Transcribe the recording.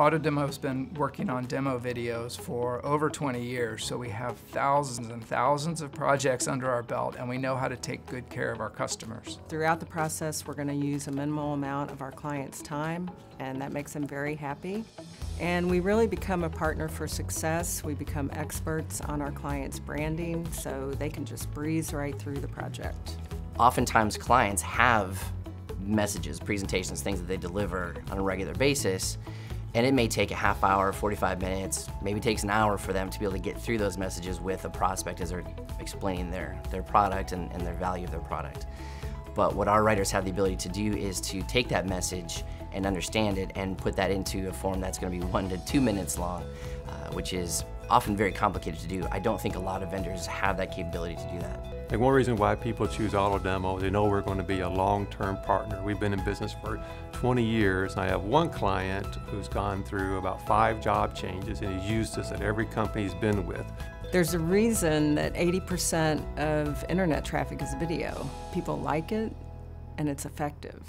Autodemo has been working on demo videos for over 20 years, so we have thousands and thousands of projects under our belt, and we know how to take good care of our customers. Throughout the process, we're going to use a minimal amount of our clients' time, and that makes them very happy. And we really become a partner for success. We become experts on our clients' branding, so they can just breeze right through the project. Oftentimes, clients have messages, presentations, things that they deliver on a regular basis, and it may take a half hour, 45 minutes, maybe takes an hour for them to be able to get through those messages with a prospect as they're explaining their, their product and, and their value of their product. But what our writers have the ability to do is to take that message and understand it and put that into a form that's going to be one to two minutes long, uh, which is often very complicated to do. I don't think a lot of vendors have that capability to do that. I think one reason why people choose Autodemo is they know we're going to be a long-term partner. We've been in business for 20 years, and I have one client who's gone through about five job changes, and he's used us at every company he's been with. There's a reason that 80% of internet traffic is video. People like it, and it's effective.